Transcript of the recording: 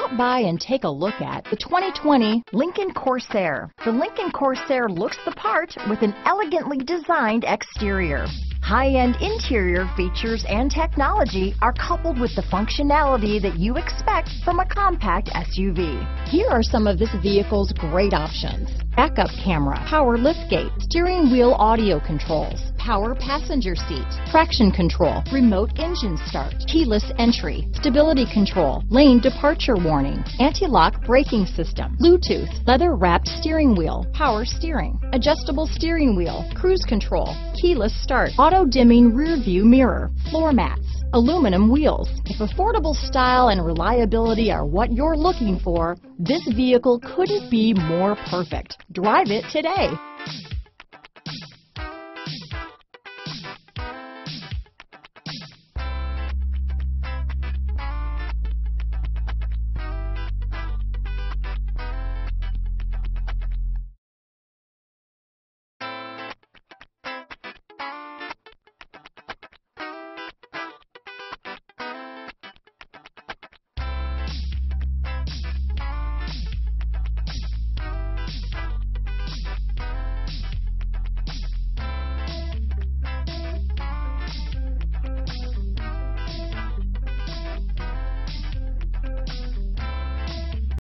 Stop by and take a look at the 2020 Lincoln Corsair. The Lincoln Corsair looks the part with an elegantly designed exterior. High-end interior features and technology are coupled with the functionality that you expect from a compact SUV. Here are some of this vehicle's great options. Backup camera, power liftgate, steering wheel audio controls, power passenger seat, traction control, remote engine start, keyless entry, stability control, lane departure warning, anti-lock braking system, Bluetooth, leather wrapped steering wheel, power steering, adjustable steering wheel, cruise control, keyless start, auto dimming rear view mirror, floor mats, aluminum wheels. If affordable style and reliability are what you're looking for, this vehicle couldn't be more perfect. Drive it today.